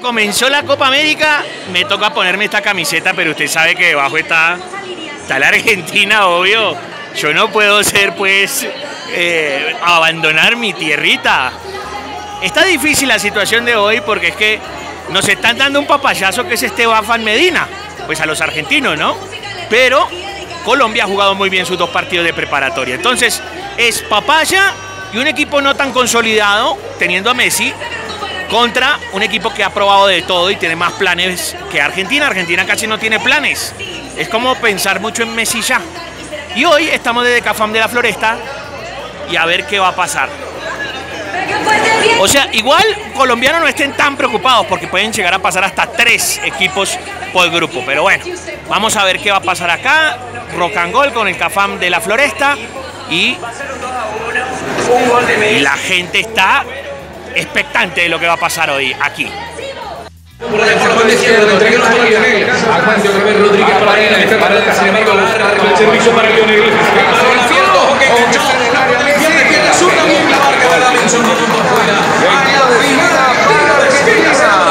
Comenzó la Copa América, me toca ponerme esta camiseta, pero usted sabe que debajo está, está la Argentina, obvio. Yo no puedo ser, pues, eh, abandonar mi tierrita. Está difícil la situación de hoy porque es que nos están dando un papayazo que es este Bafan Medina, pues a los argentinos, ¿no? Pero Colombia ha jugado muy bien sus dos partidos de preparatoria. Entonces, es papaya y un equipo no tan consolidado, teniendo a Messi, contra un equipo que ha probado de todo y tiene más planes que Argentina. Argentina casi no tiene planes. Es como pensar mucho en Messi ya. Y hoy estamos desde Cafam de la Floresta y a ver qué va a pasar. O sea, igual colombianos no estén tan preocupados porque pueden llegar a pasar hasta tres equipos por grupo. Pero bueno, vamos a ver qué va a pasar acá. Rock and Gold con el Cafam de la Floresta y la gente está expectante de lo que va a pasar hoy aquí. Por la izquierda, entregué para Lionel. Aguante otra vez Rodríguez para Lionel. Para sin embargo, el servicio para Lionel. Balón abierto, que enganchó. Viene aquí en la zurda, bien la marca Davinson, no punto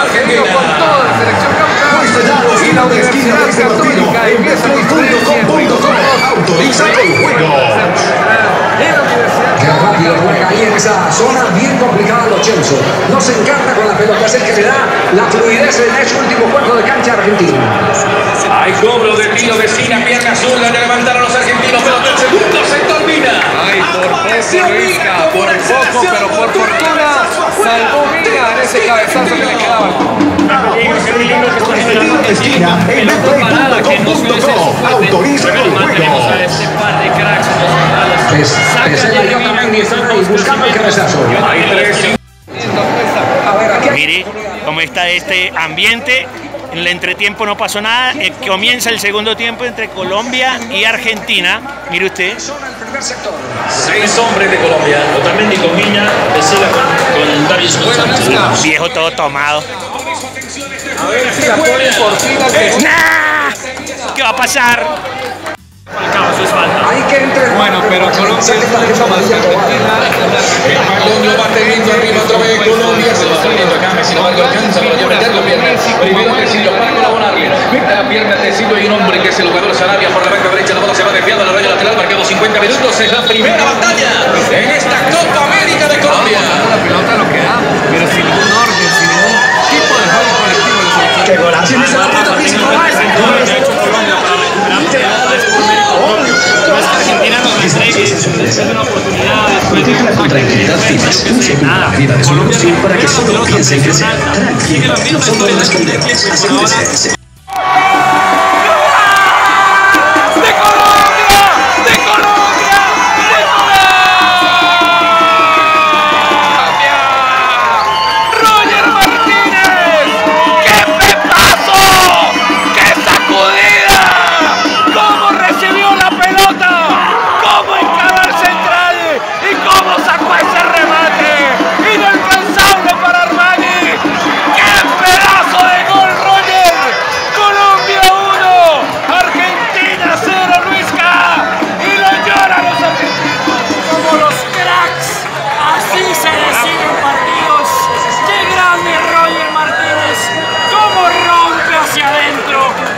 Argentina. con la selección la esquina en. Autoriza el juego. Qué rápido juega ahí en esa zona Chelsea. Nos encanta con la pelota, es el que le da la fluidez en ese último cuarto de cancha argentino. Hay cobro de tiro de esquina, pierna zurda, le levantaron los argentinos, pero el segundo sector Mina. Ay, por poco Luisca, por poco, pero por fortuna salvó Mina en ese cabezazo que le quedaba. Esquina en betplay.com.com. Autoriza el juego. Es, es el avión también y buscando el cabezazo. Hay tres. Mire cómo está este ambiente. En el entretiempo no pasó nada. Eh, comienza el segundo tiempo entre Colombia y Argentina. Mire usted. Seis hombres de Colombia. Otamendi con Viña, con, con Davinson Sánchez. Viejo todo tomado. A ver si la ponen por fin. ¿Qué va a pasar? Hay que entrenar. Bueno, pero Colombia es mucho más que Argentina. El balón lo va teniendo arriba otra vez Colombia. Se va saliendo acá, sin embargo alcanza para meter la pierna. Primero Tecillo para colaborarle. Mete la pierna Tecillo y un hombre que es el jugador Sarabia por la banda derecha. La bola se va desviando a la raya lateral. Marcado 50 minutos. Es la primera batalla en esta Copa América de Colombia. La pelota lo que da, pero sin ningún orden, sin ningún tipo de juego colectivo. Qué golazo. Con tranquilidad Finas. Un vida de solución para que solo piense en crecer. Tranquilo. Hacemos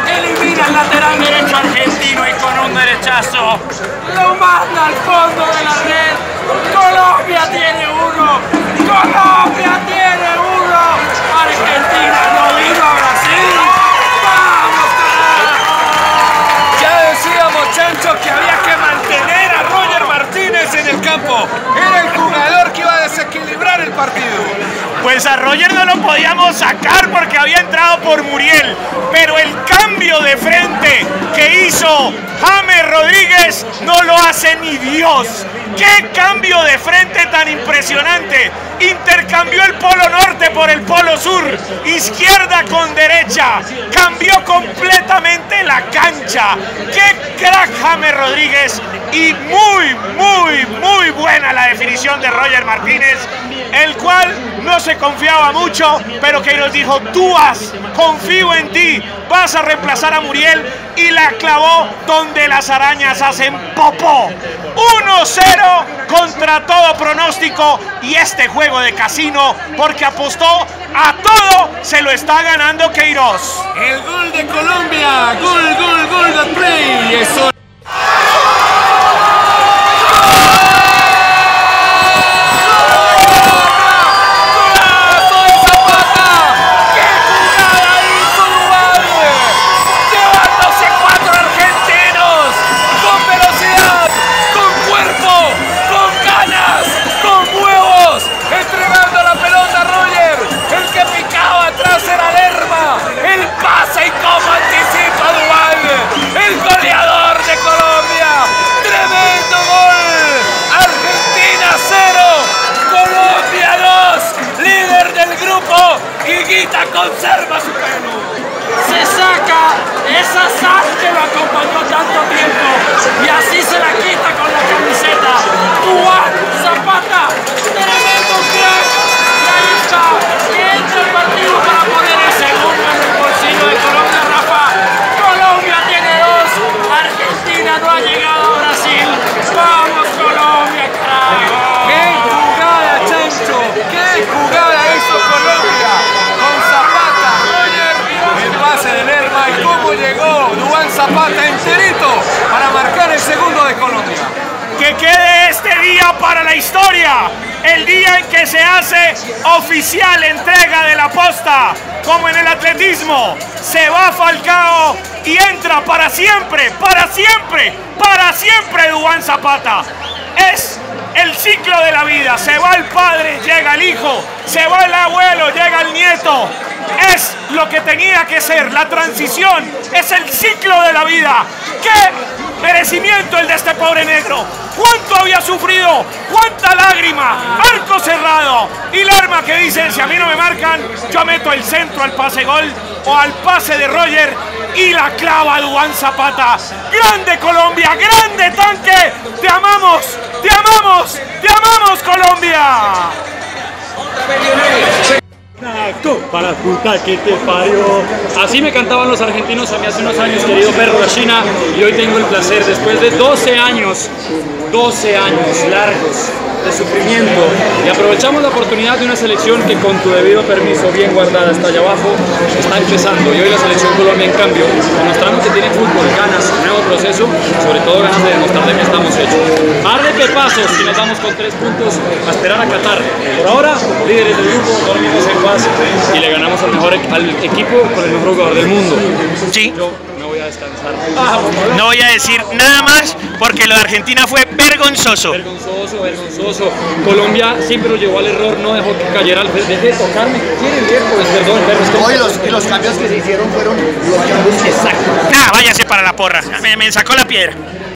Elimina el lateral derecho argentino y con un derechazo lo manda al fondo de la red. Colombia tiene uno. Colombia tiene uno. Argentina no vino a Brasil. ¡Vamos, carajo! Ya decíamos, Chancho, que había que mantener a Roger Martínez en el campo. Era el jugador que iba a desequilibrar el partido. Pues a Roger no lo podíamos sacar porque había entrado por Muriel. Pero el cambio de frente que hizo James Rodríguez no lo hace ni Dios. ¡Qué cambio de frente tan impresionante! Intercambió el polo norte por el polo sur, izquierda con derecha. Cambió completamente la cancha. ¡Qué crack James Rodríguez! Y muy, muy, muy buena la definición de Roger Martínez, el cual no se confiaba mucho, pero Queiroz dijo, tú vas, confío en ti, vas a reemplazar a Muriel y la clavó donde las arañas hacen popó. 1-0 contra todo pronóstico y este juego de casino porque apostó a todo se lo está ganando Queiroz. El gol de Colombia. Gol, gol, そう。Conserva su pelo. se saca esa sal Para marcar el segundo de Colombia. Que quede este día para la historia, el día en que se hace oficial entrega de la posta, como en el atletismo. Se va Falcao y entra para siempre, para siempre, para siempre Dubán Zapata. Es el ciclo de la vida. Se va el padre, llega el hijo. Se va el abuelo, llega el nieto. Es lo que tenía que ser. La transición es el ciclo de la vida. ¿Qué merecimiento el de este pobre negro? ¿Cuánto había sufrido? ¿Cuánta lágrima? Arco cerrado. Y la arma que dice, si a mí no me marcan, yo meto el centro al pase gol o al pase de Roger y la clava Duan Zapata. Grande Colombia, grande tanque. Te amamos, te amamos, te amamos Colombia. Para puta que te parió. Así me cantaban los argentinos a mí hace unos años, querido perro de China. Y hoy tengo el placer, después de 12 años, 12 años largos de sufrimiento, y aprovechamos la oportunidad de una selección que con tu debido permiso, bien guardada hasta allá abajo, está empezando. Y hoy la selección Colombia, en cambio, demostrando que tiene fútbol, ganas, nuevo proceso, sobre todo ganas de demostrar de que estamos hechos. Par de pepazos y nos vamos con tres puntos a esperar a Qatar. Por ahora, líderes del grupo, dormimos en paz y le ganamos al mejor e- al equipo con el mejor jugador del mundo. Sí. Yo descansar. No voy a decir nada más porque lo de Argentina fue vergonzoso. Vergonzoso, vergonzoso. Colombia siempre lo llevó al error, no dejó que cayera al Deje de tocarme. ¿Quieren ver? Pues perdón, es que- Hoy los, y los cambios que se hicieron fueron los cambios exactos. Ah, váyase para la porra. Me, me sacó la piedra.